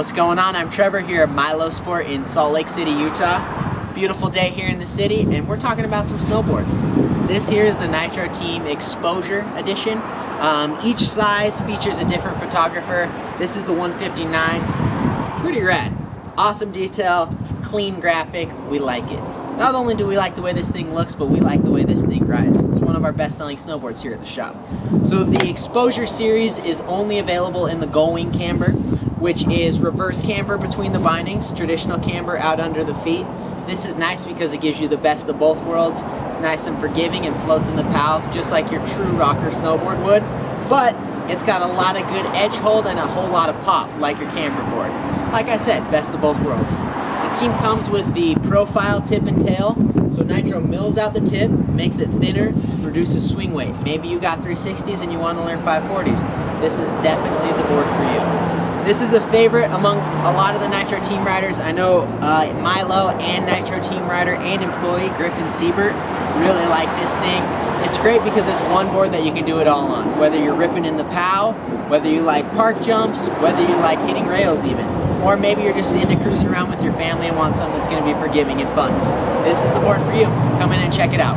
What's going on? I'm Trevor here at Milosport in Salt Lake City, Utah. Beautiful day here in the city and we're talking about some snowboards. This here is the Nitro Team Exposure Edition. Um, each size features a different photographer. This is the 159. Pretty rad. Awesome detail, clean graphic, we like it. Not only do we like the way this thing looks, but we like the way this thing rides. It's one of our best-selling snowboards here at the shop. So the Exposure series is only available in the Gullwing camber, which is reverse camber between the bindings, traditional camber out under the feet. This is nice because it gives you the best of both worlds. It's nice and forgiving and floats in the POW, just like your true rocker snowboard would. But it's got a lot of good edge hold and a whole lot of pop, like your camber board. Like I said, best of both worlds. The team comes with the profile tip and tail. So Nitro mills out the tip, makes it thinner, reduces swing weight. Maybe you got 360s and you want to learn 540s. This is definitely the board for you. This is a favorite among a lot of the Nitro team riders. I know uh, Milo and Nitro team rider and employee Griffin Siebert really like this thing. It's great because it's one board that you can do it all on. Whether you're ripping in the POW, whether you like park jumps, whether you like hitting rails even. Or maybe you're just into cruising around with your family and want something that's going to be forgiving and fun. This is the board for you. Come in and check it out.